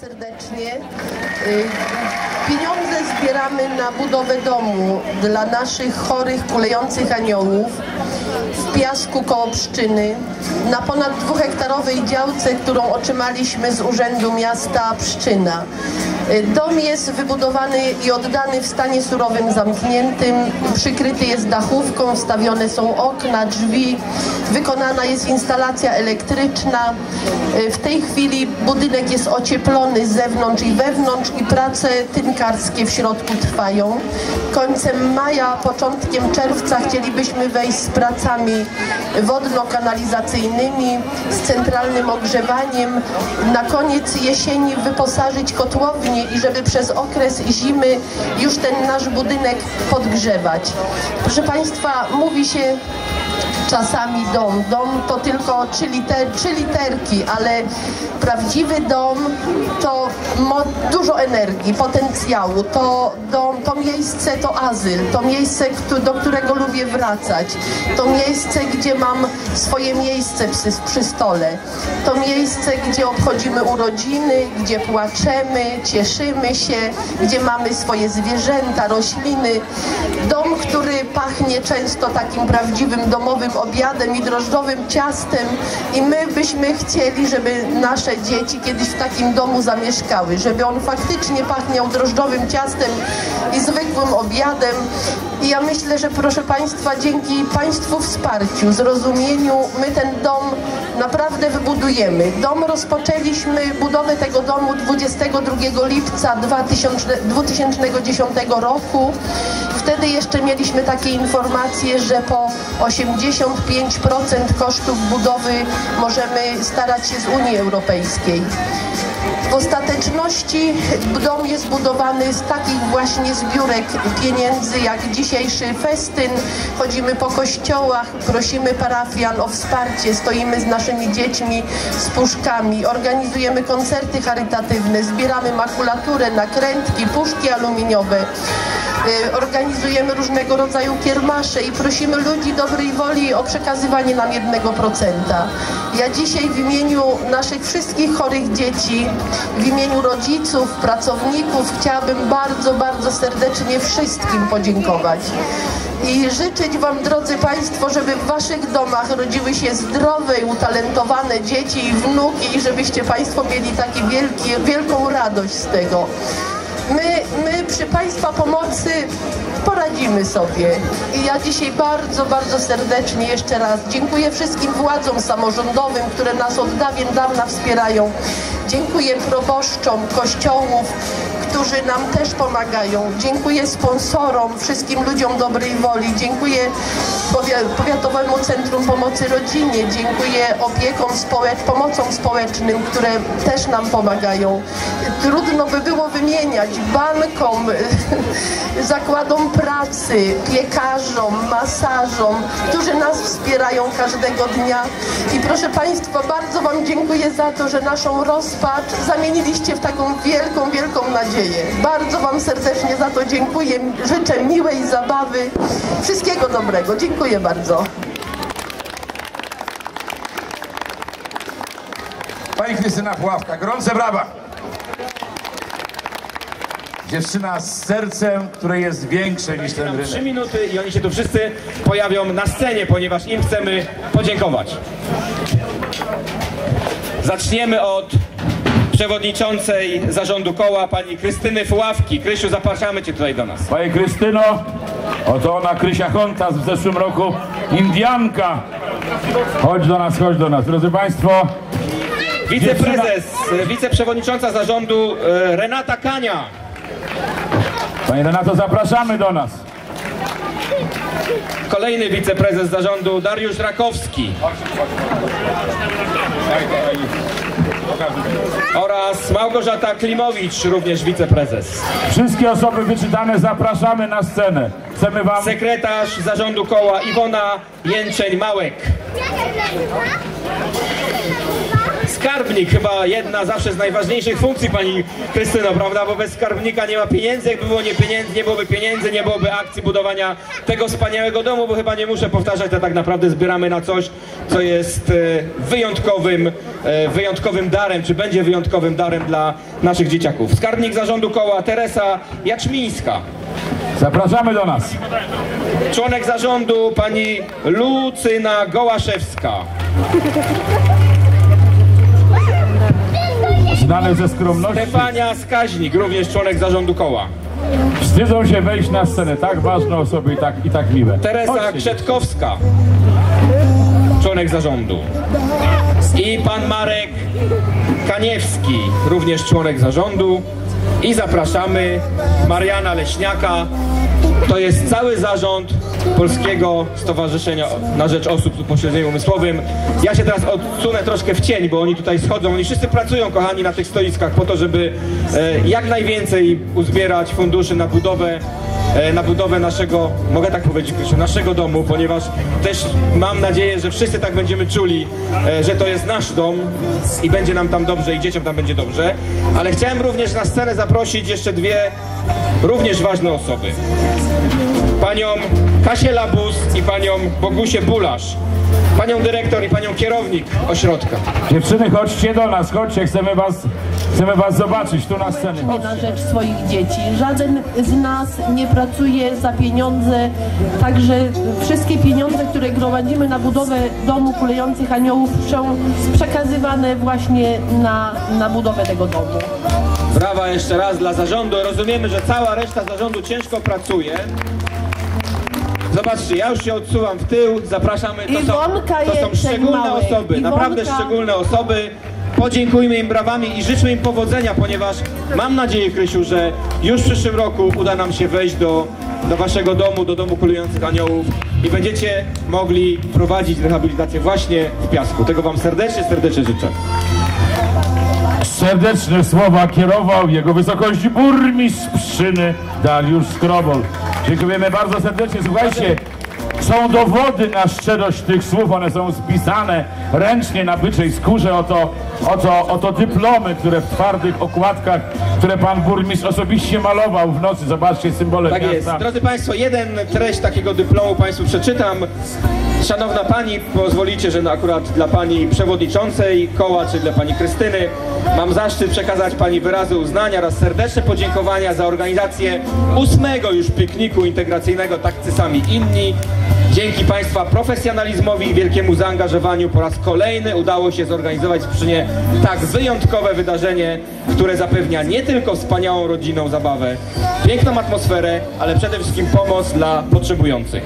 serdecznie. Y, Pieniądze zbieramy na budowę domu dla naszych chorych, kulejących aniołów w Piasku koło Pszczyny, na ponad dwuhektarowej działce, którą otrzymaliśmy z Urzędu Miasta Pszczyna. Y, Dom jest wybudowany i oddany w stanie surowym zamkniętym, przykryty jest dachówką, wstawione są okna, drzwi, wykonana jest instalacja elektryczna. Y, W tej chwili budynek jest ocieplony z zewnątrz i wewnątrz i prace tynkarskie w środku trwają. Końcem maja, początkiem czerwca chcielibyśmy wejść z pracami wodno-kanalizacyjnymi, z centralnym ogrzewaniem. Na koniec jesieni wyposażyć kotłownię i żeby przez okres zimy już ten nasz budynek podgrzewać. Proszę Państwa, mówi się czasami dom. Dom to tylko trzy, liter, trzy literki, ale prawdziwy dom to dużo energii, potencjału. To, dom, to miejsce to azyl, to miejsce, do którego lubię wracać. To miejsce, gdzie mam swoje miejsce przy, przy stole. To miejsce, gdzie obchodzimy urodziny, gdzie płaczemy, cieszymy się, gdzie mamy swoje zwierzęta, rośliny. Dom, który pachnie często takim prawdziwym domowym obiadem i drożdżowym ciastem i my byśmy chcieli, żeby nasze dzieci kiedyś w takim domu zamieszkały, żeby on faktycznie pachniał drożdżowym ciastem i zwykłym obiadem. I ja myślę, że proszę Państwa, dzięki Państwu wsparciu, zrozumieniu, my ten dom naprawdę wybudujemy. Dom rozpoczęliśmy, budowę tego domu 22 lipca 2000, 2010 roku. Wtedy jeszcze mieliśmy takie informacje, że po 85% kosztów budowy możemy starać się z Unii Europejskiej. W ostateczności dom jest budowany z takich właśnie zbiórek pieniędzy jak dzisiejszy festyn. Chodzimy po kościołach, prosimy parafian o wsparcie, stoimy z naszymi dziećmi, z puszkami, organizujemy koncerty charytatywne, zbieramy makulaturę, nakrętki, puszki aluminiowe. Y, Organizujemy różnego rodzaju kiermasze i prosimy ludzi dobrej woli o przekazywanie nam jednego procenta. Ja dzisiaj w imieniu naszych wszystkich chorych dzieci, w imieniu rodziców, pracowników chciałabym bardzo, bardzo serdecznie wszystkim podziękować. I życzyć Wam, drodzy Państwo, żeby w Waszych domach rodziły się zdrowe i utalentowane dzieci i wnuki i żebyście Państwo mieli wielki, wielką radość z tego. My, my przy Państwa pomocy poradzimy sobie. I ja dzisiaj bardzo, bardzo serdecznie jeszcze raz dziękuję wszystkim władzom samorządowym, które nas od dawien dawna wspierają. Dziękuję proboszczom kościołów, którzy nam też pomagają. Dziękuję sponsorom, wszystkim ludziom dobrej woli. Dziękuję powi- Powiatowemu Centrum Pomocy Rodzinie. Dziękuję opiekom społecz pomocom społecznym, które też nam pomagają. Trudno by było wymieniać bankom, zakładom pracy, piekarzom, masażom, którzy nas wspierają każdego dnia. I proszę Państwa, bardzo Wam dziękuję za to, że naszą rozpacz zamieniliście w taką wielką, wielką nadzieję. Bardzo Wam serdecznie za to dziękuję. Życzę miłej zabawy. Wszystkiego dobrego. Dziękuję bardzo. Pani Krystyna Puławka, gorące brawa. Dziewczyna z sercem, które jest większe niż ten rynek. trzy minuty i oni się tu wszyscy pojawią na scenie, ponieważ im chcemy podziękować. Zaczniemy od przewodniczącej zarządu koła, pani Krystyny Fuławki. Krysiu, zapraszamy cię tutaj do nas. Panie Krystyno, oto ona Krysia Hontas w zeszłym roku, Indianka. Chodź do nas, chodź do nas. Drodzy Państwo, Wiceprezes, wiceprzewodnicząca zarządu e, Renata Kania. Pani Renato, zapraszamy do nas. Kolejny wiceprezes zarządu Dariusz Rakowski. Oraz Małgorzata Klimowicz, również wiceprezes. Wszystkie osoby wyczytane zapraszamy na scenę. Chcemy Wam... Sekretarz zarządu koła Iwona Jęczeń-Małek. Skarbnik, chyba jedna zawsze z najważniejszych funkcji pani Krystyno, prawda? Bo bez skarbnika nie ma pieniędzy, jakby było nie pieniędzy, nie byłoby pieniędzy, nie byłoby akcji budowania tego wspaniałego domu, bo chyba nie muszę powtarzać, to tak naprawdę zbieramy na coś, co jest e, wyjątkowym, e, wyjątkowym darem, czy będzie wyjątkowym darem dla naszych dzieciaków. Skarbnik zarządu koła Teresa Jaczmińska. Zapraszamy do nas. Członek zarządu pani Lucyna Gołaszewska. Znany ze skromności. Stefania Skaźnik, również członek zarządu koła. Wstydzą się wejść na scenę. Tak ważne osoby i tak, i tak miłe. Teresa Chodźcie. Krzetkowska, członek zarządu. I pan Marek Kaniewski, również członek zarządu. I zapraszamy Mariana Leśniaka. To jest cały zarząd Polskiego Stowarzyszenia na Rzecz Osób z Upośledzeniem Umysłowym. Ja się teraz odsunę troszkę w cień, bo oni tutaj schodzą. Oni wszyscy pracują, kochani, na tych stoiskach po to, żeby e, jak najwięcej uzbierać funduszy na budowę e, na budowę naszego, mogę tak powiedzieć, Krysiu, naszego domu, ponieważ też mam nadzieję, że wszyscy tak będziemy czuli, e, że to jest nasz dom i będzie nam tam dobrze i dzieciom tam będzie dobrze. Ale chciałem również na scenę zaprosić jeszcze dwie również ważne osoby. Panią Kasię Labus i panią Bogusię Bulasz. Panią dyrektor i panią kierownik ośrodka. Dziewczyny, chodźcie do nas, chodźcie, chcemy was, chcemy was zobaczyć tu na scenie. nie na rzecz swoich dzieci. Żaden z nas nie pracuje za pieniądze, także wszystkie pieniądze, które gromadzimy na budowę domu kulejących aniołów są przekazywane właśnie na, na budowę tego domu. Brawa jeszcze raz dla zarządu. Rozumiemy, że cała reszta zarządu ciężko pracuje. Zobaczcie, ja już się odsuwam w tył, zapraszamy. To są, to są szczególne osoby, Iwonka. naprawdę szczególne osoby. Podziękujmy im brawami i życzmy im powodzenia, ponieważ mam nadzieję, Krysiu, że już w przyszłym roku uda nam się wejść do, do waszego domu, do domu kulujących aniołów i będziecie mogli prowadzić rehabilitację właśnie w piasku. Tego wam serdecznie, serdecznie życzę. Serdeczne słowa kierował jego wysokość burmistrz Pszczyny Dariusz Skrobol. Dziękujemy bardzo serdecznie. Słuchajcie, są dowody na szczerość tych słów, one są spisane ręcznie na byczej skórze. Oto, oto, oto dyplomy, które w twardych okładkach, które pan burmistrz osobiście malował w nocy. Zobaczcie symbole Tak jest. miasta. Drodzy Państwo, jeden treść takiego dyplomu Państwu przeczytam. Szanowna Pani, pozwolicie, że no akurat dla Pani Przewodniczącej Koła, czy dla Pani Krystyny, mam zaszczyt przekazać Pani wyrazy uznania oraz serdeczne podziękowania za organizację ósmego już pikniku integracyjnego Tacy Sami Inni. Dzięki Państwa profesjonalizmowi i wielkiemu zaangażowaniu po raz kolejny udało się zorganizować w Pszczynie tak wyjątkowe wydarzenie, które zapewnia nie tylko wspaniałą rodzinną zabawę, piękną atmosferę, ale przede wszystkim pomoc dla potrzebujących.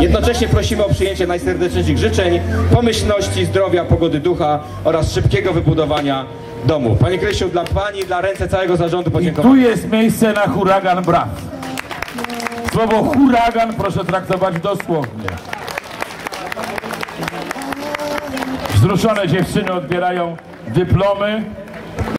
Jednocześnie prosimy o przyjęcie najserdeczniejszych życzeń, pomyślności, zdrowia, pogody ducha oraz szybkiego wybudowania domu. Panie Krysiu, dla Pani, dla ręce całego zarządu I tu podziękowania. jest miejsce na huragan braw. Słowo huragan proszę traktować dosłownie. Wzruszone dziewczyny odbierają dyplomy